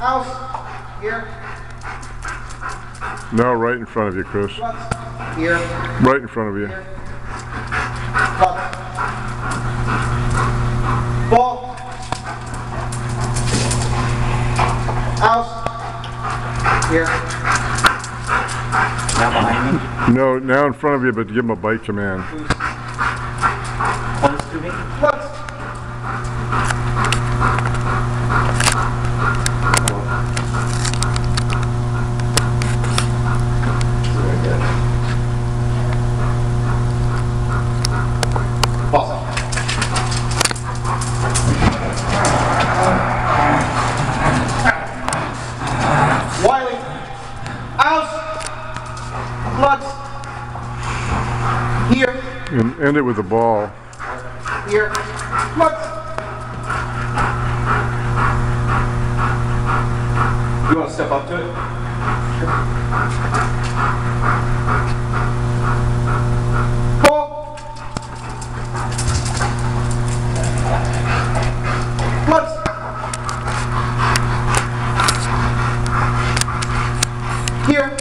House. Here. Now right in front of you, Chris. Clutch. Here. Right in front of you. Clutch. Ball. House. Here. Now behind me. No, now in front of you, but give him a bite command. Close to me. floods here. And end it with a ball. Here. Floods. You want to step up to it? Here.